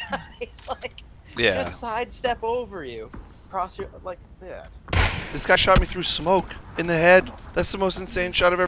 like Yeah. just sidestep over you, cross your like yeah. This guy shot me through smoke in the head. That's the most insane shot I've ever.